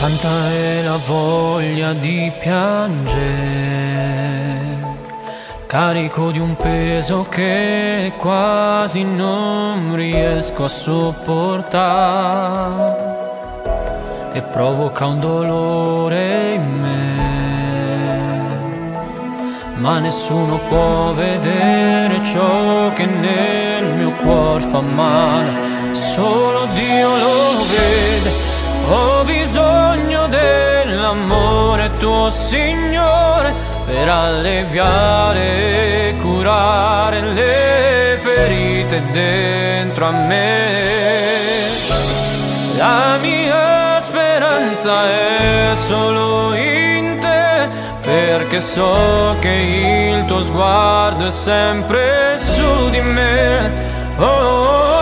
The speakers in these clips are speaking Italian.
la voglia di piangere, carico di un peso che quasi non riesco a sopportare e provoca un dolore in me. Ma nessuno può vedere ciò che nel mio cuore fa male, solo Dio lo vede. Ho bisogno dell'amore tuo Signore per alleviare e curare le ferite dentro a me. La mia speranza è solo in te, perché so che il tuo sguardo è sempre su di me. Oh, oh, oh,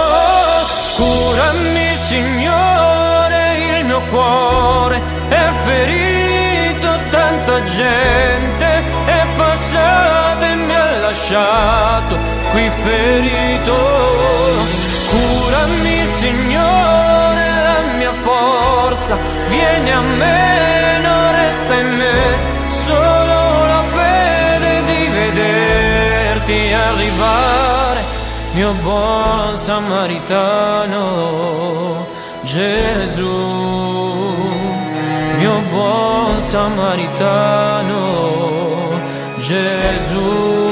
cuore è ferito, tanta gente è passata e mi ha lasciato qui ferito. Curami Signore, la mia forza, vieni a me, non resta in me, solo la fede di vederti arrivare, mio buon samaritano, Gesù, mio buon samaritano, Gesù.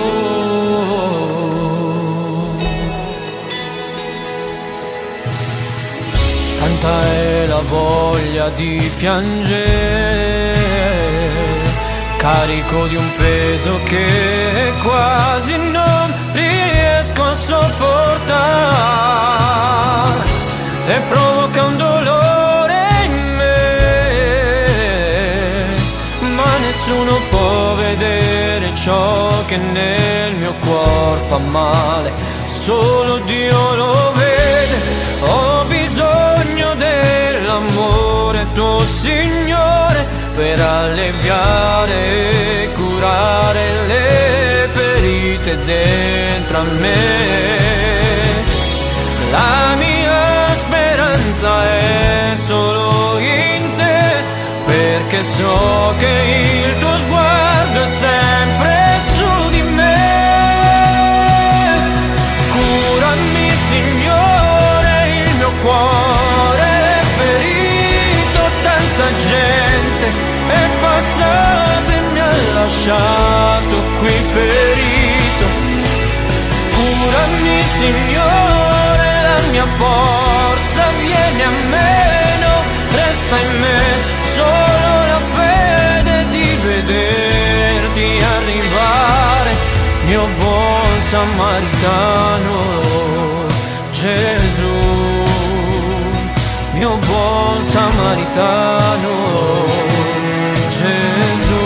Tanta è la voglia di piangere, carico di un peso che quasi non riesco a sopportare nessuno può vedere ciò che nel mio cuore fa male, solo Dio lo vede. Ho bisogno dell'amore tuo Signore per alleviare e curare le ferite dentro a me. La mia speranza è solo in te, perché so che il sempre su di me. Curami Signore, il mio cuore è ferito, tanta gente è passata e mi ha lasciato qui ferito. Curami Signore, la mia forza viene a meno, resta in me mio buon samaritano, Gesù, mio buon samaritano, Gesù.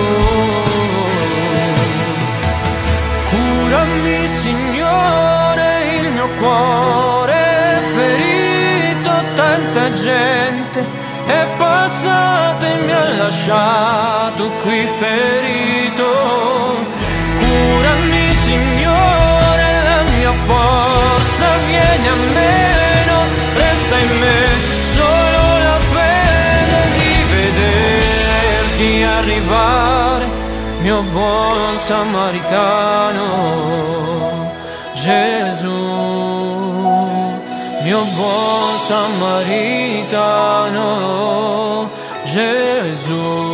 Curami Signore, il mio cuore ferito, tanta gente è passata e mi ha lasciato qui ferito. Mio buon samaritano, Gesù, mio buon samaritano, Gesù.